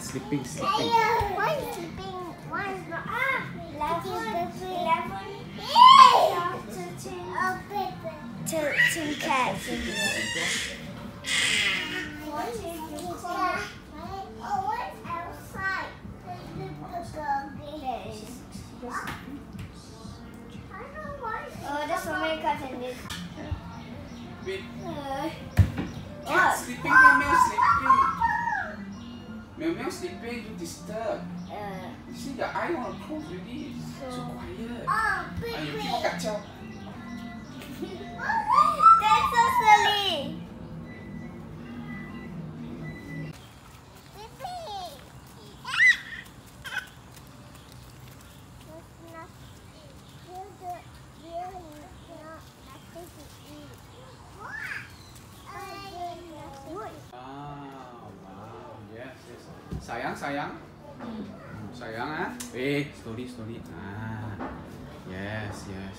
sleeping, sleeping. One sleeping, one ah, eleven, eleven, thirteen, oh, paper. thirteen cats. Oh, what's outside? Oh, there's so many cats in this. Wait, Uh, cat sleeping, meow meow sleeping. Meow meow sleeping, you disturb. uh, You see the eye want to close already. So quiet. oh, And you keep on kacau. Sayang, sayang. Hmm, Sayang ah. Eh, slowly, slowly. Ah, yes, yes.